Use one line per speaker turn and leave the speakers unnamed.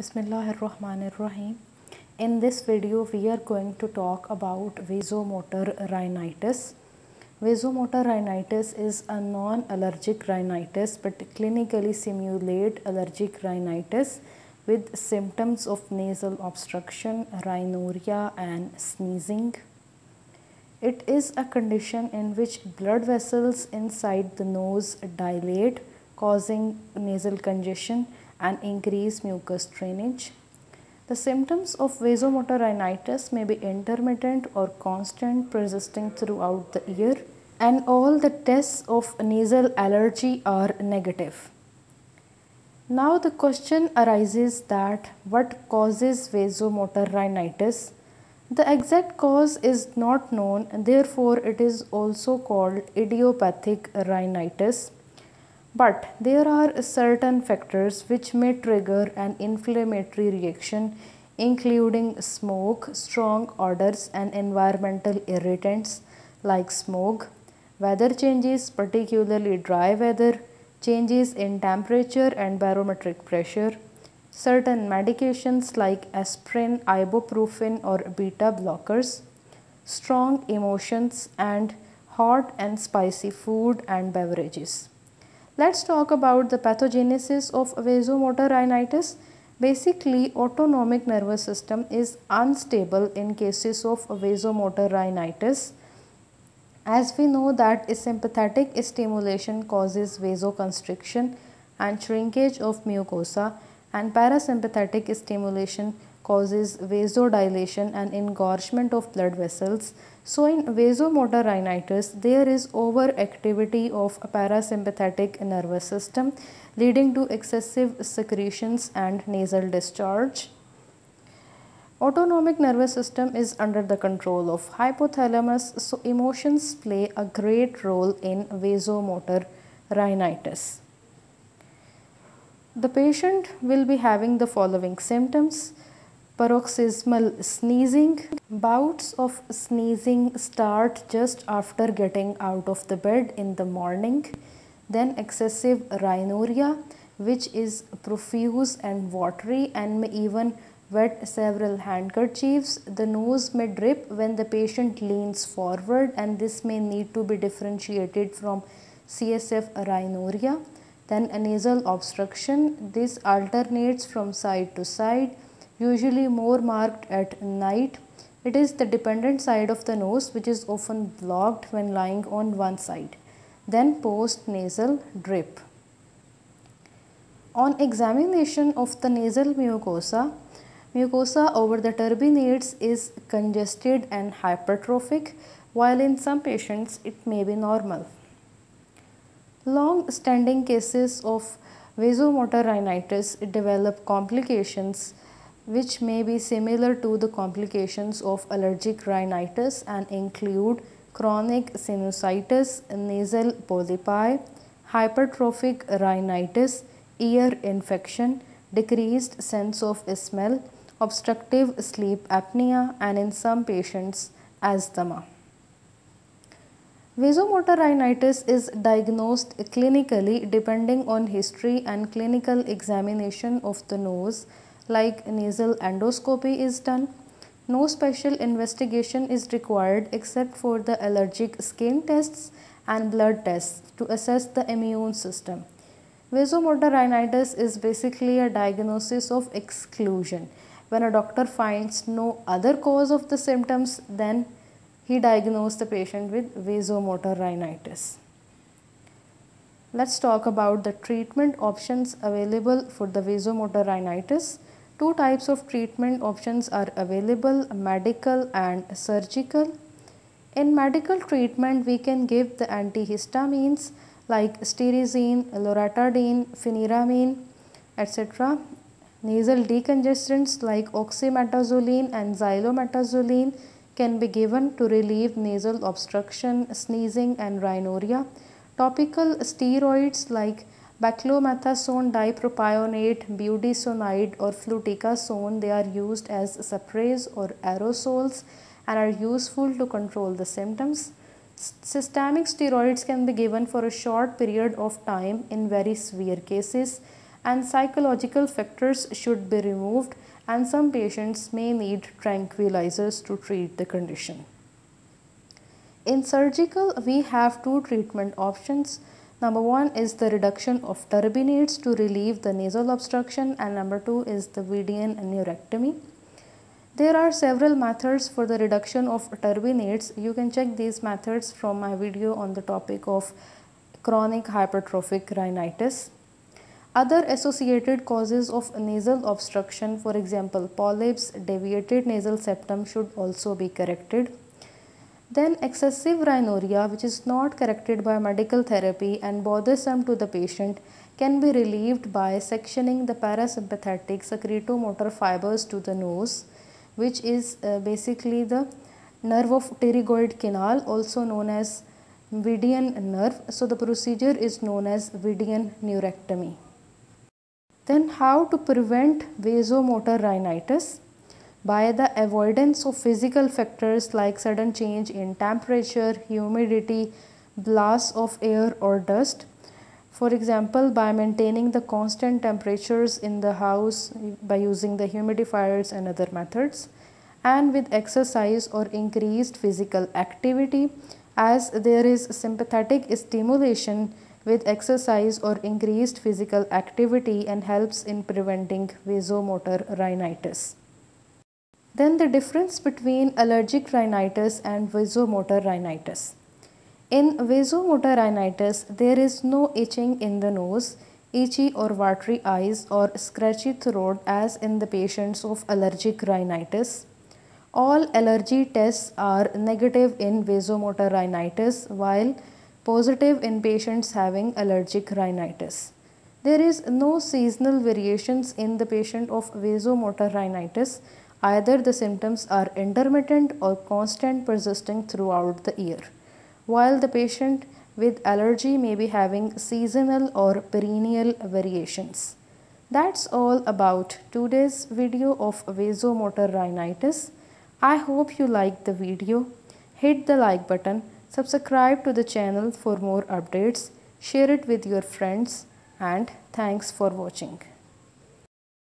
Bismillahirrahmanirrahim. In this video we are going to talk about vasomotor rhinitis. Vasomotor rhinitis is a non-allergic rhinitis but clinically simulate allergic rhinitis with symptoms of nasal obstruction, rhinorrhea and sneezing. It is a condition in which blood vessels inside the nose dilate causing nasal congestion and increase mucus drainage. The symptoms of vasomotor rhinitis may be intermittent or constant persisting throughout the year and all the tests of nasal allergy are negative. Now the question arises that what causes vasomotor rhinitis? The exact cause is not known therefore it is also called idiopathic rhinitis. But there are certain factors which may trigger an inflammatory reaction including smoke, strong odors and environmental irritants like smoke, weather changes particularly dry weather, changes in temperature and barometric pressure, certain medications like aspirin, ibuprofen or beta blockers, strong emotions and hot and spicy food and beverages. Let's talk about the pathogenesis of vasomotor rhinitis. Basically, autonomic nervous system is unstable in cases of vasomotor rhinitis. As we know that sympathetic stimulation causes vasoconstriction and shrinkage of mucosa and parasympathetic stimulation causes vasodilation and engorgement of blood vessels. So in vasomotor rhinitis, there is overactivity of parasympathetic nervous system leading to excessive secretions and nasal discharge. Autonomic nervous system is under the control of hypothalamus, so emotions play a great role in vasomotor rhinitis. The patient will be having the following symptoms paroxysmal sneezing. Bouts of sneezing start just after getting out of the bed in the morning. Then excessive rhinorrhea which is profuse and watery and may even wet several handkerchiefs. The nose may drip when the patient leans forward and this may need to be differentiated from CSF rhinorrhea. Then a nasal obstruction. This alternates from side to side usually more marked at night. It is the dependent side of the nose which is often blocked when lying on one side. Then post nasal drip. On examination of the nasal mucosa, mucosa over the turbinates is congested and hypertrophic while in some patients it may be normal. Long standing cases of vasomotor rhinitis develop complications which may be similar to the complications of allergic rhinitis and include chronic sinusitis, nasal polypi, hypertrophic rhinitis, ear infection, decreased sense of smell, obstructive sleep apnea and in some patients asthma. Vasomotor rhinitis is diagnosed clinically depending on history and clinical examination of the nose like nasal endoscopy is done. No special investigation is required except for the allergic skin tests and blood tests to assess the immune system. Vasomotor rhinitis is basically a diagnosis of exclusion. When a doctor finds no other cause of the symptoms, then he diagnosed the patient with vasomotor rhinitis. Let's talk about the treatment options available for the vasomotor rhinitis. Two types of treatment options are available medical and surgical. In medical treatment we can give the antihistamines like cetirizine, loratadine, phentermine etc. Nasal decongestants like oxymetazoline and xylometazoline can be given to relieve nasal obstruction, sneezing and rhinorrhea. Topical steroids like Beclomethasone dipropionate, budesonide or fluticasone they are used as sprays or aerosols and are useful to control the symptoms. Systemic steroids can be given for a short period of time in very severe cases and psychological factors should be removed and some patients may need tranquilizers to treat the condition. In surgical, we have two treatment options. Number one is the reduction of turbinates to relieve the nasal obstruction and number two is the Vidian neurectomy. There are several methods for the reduction of turbinates. You can check these methods from my video on the topic of chronic hypertrophic rhinitis. Other associated causes of nasal obstruction, for example, polyps, deviated nasal septum should also be corrected. Then excessive rhinorrhea, which is not corrected by medical therapy and bothersome to the patient, can be relieved by sectioning the parasympathetic secretomotor fibers to the nose, which is uh, basically the nerve of pterygoid canal, also known as Vidian nerve. So the procedure is known as Vidian neurectomy. Then how to prevent vasomotor rhinitis? By the avoidance of physical factors like sudden change in temperature, humidity, blasts of air or dust. For example, by maintaining the constant temperatures in the house by using the humidifiers and other methods and with exercise or increased physical activity as there is sympathetic stimulation with exercise or increased physical activity and helps in preventing vasomotor rhinitis. Then the difference between allergic rhinitis and vasomotor rhinitis. In vasomotor rhinitis, there is no itching in the nose, itchy or watery eyes or scratchy throat as in the patients of allergic rhinitis. All allergy tests are negative in vasomotor rhinitis while positive in patients having allergic rhinitis. There is no seasonal variations in the patient of vasomotor rhinitis. Either the symptoms are intermittent or constant persisting throughout the year, while the patient with allergy may be having seasonal or perennial variations. That's all about today's video of vasomotor rhinitis. I hope you liked the video. Hit the like button Subscribe to the channel for more updates, share it with your friends and thanks for watching.